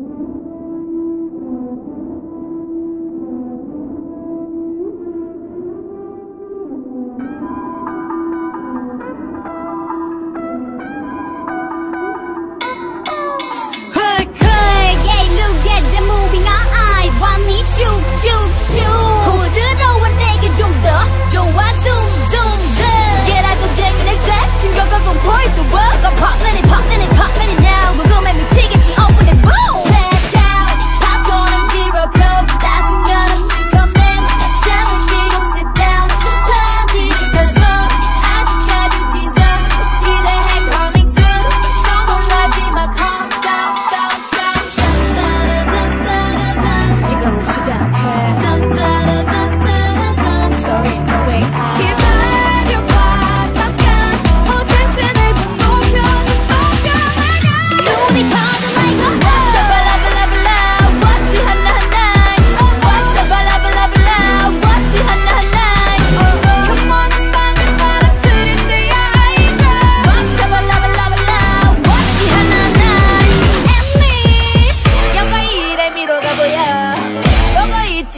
Hood,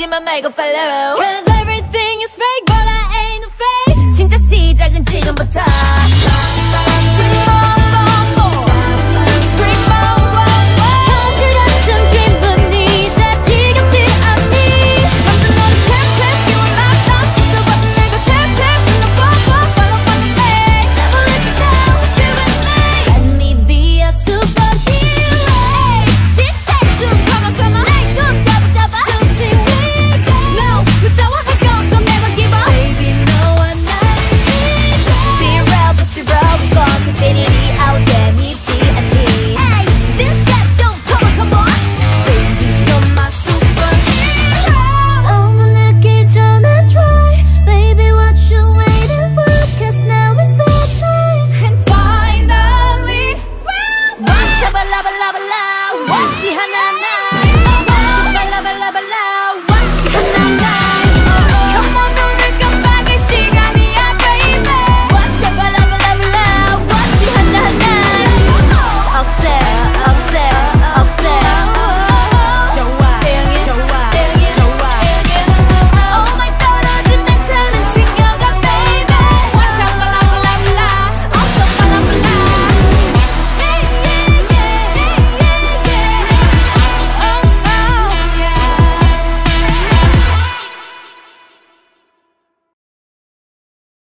in my Michael fellow. 哈娜娜。